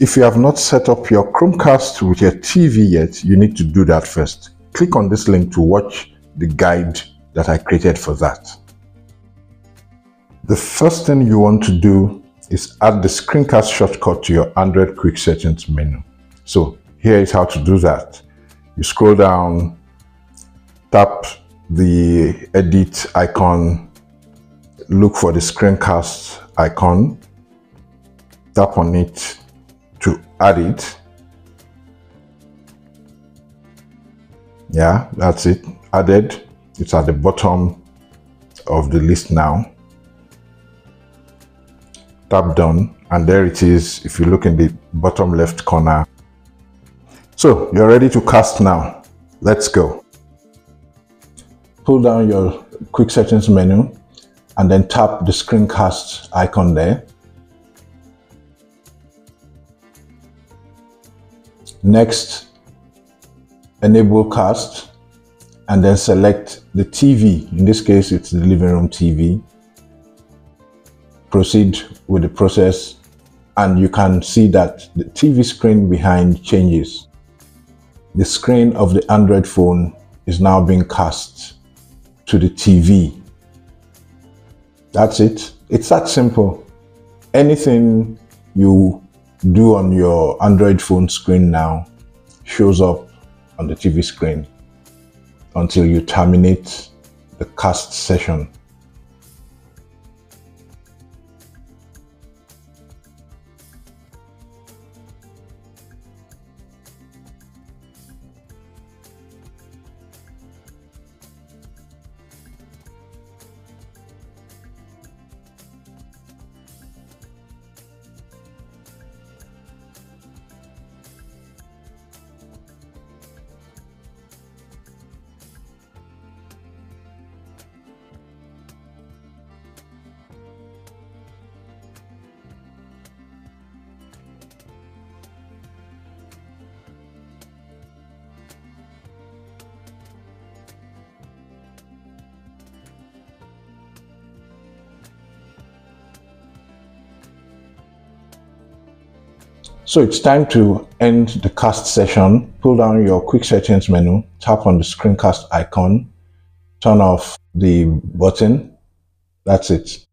If you have not set up your Chromecast with your TV yet, you need to do that first. Click on this link to watch the guide that I created for that. The first thing you want to do is add the screencast shortcut to your Android quick settings menu. So here is how to do that. You scroll down, tap the edit icon, look for the screencast icon, tap on it add it. Yeah, that's it, added. It's at the bottom of the list now. Tap done. And there it is if you look in the bottom left corner. So you're ready to cast now. Let's go. Pull down your quick settings menu and then tap the screencast icon there next enable cast and then select the TV in this case it's the living room TV proceed with the process and you can see that the TV screen behind changes. The screen of the Android phone is now being cast to the TV. That's it. It's that simple. Anything you do on your Android phone screen now shows up on the TV screen until you terminate the cast session. So it's time to end the cast session. Pull down your quick settings menu, tap on the screencast icon, turn off the button. That's it.